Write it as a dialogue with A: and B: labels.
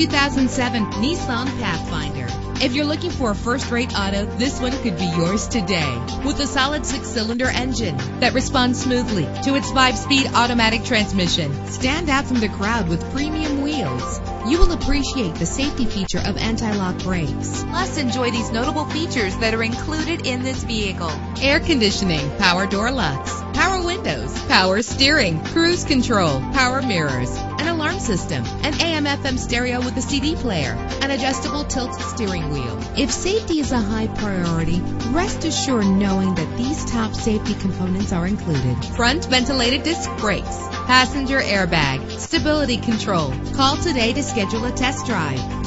A: 2007 Nissan Pathfinder. If you're looking for a first-rate auto, this one could be yours today. With a solid six-cylinder engine that responds smoothly to its five-speed automatic transmission. Stand out from the crowd with premium wheels. You will appreciate the safety feature of anti-lock brakes. Plus, enjoy these notable features that are included in this vehicle. Air conditioning, power door locks, power windows, power steering, cruise control, power mirrors, system, an AM FM stereo with a CD player, an adjustable tilt steering wheel. If safety is a high priority, rest assured knowing that these top safety components are included. Front ventilated disc brakes, passenger airbag, stability control. Call today to schedule a test drive.